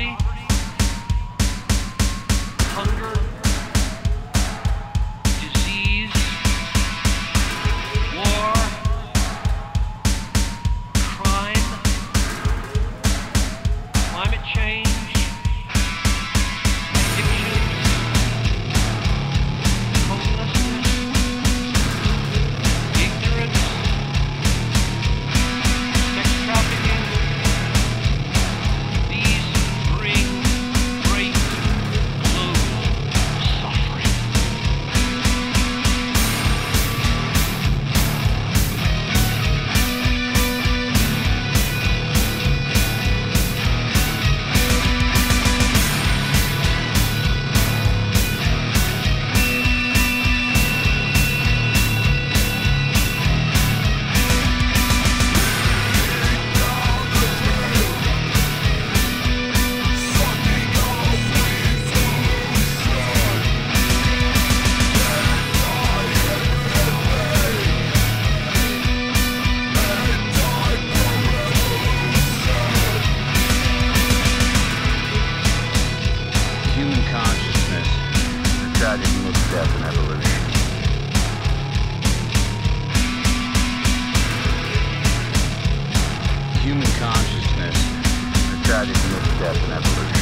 poverty, death and evolution. Human consciousness, the tragic mixed death and evolution.